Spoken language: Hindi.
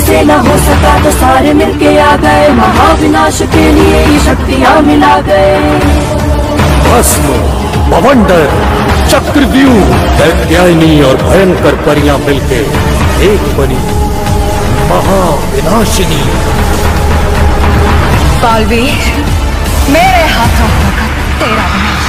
से न हो सका तो सारे मिलके आ गए। महाविनाश के लिए ये शक्तियाँ मिला गए। भस्म बवंडर चक्रव्यूह दैत्यायनी और भयंकर परियाँ मिलके एक बनी महाविनाशिनी। बालवीर मेरे हाथों होगा तेरा विनाश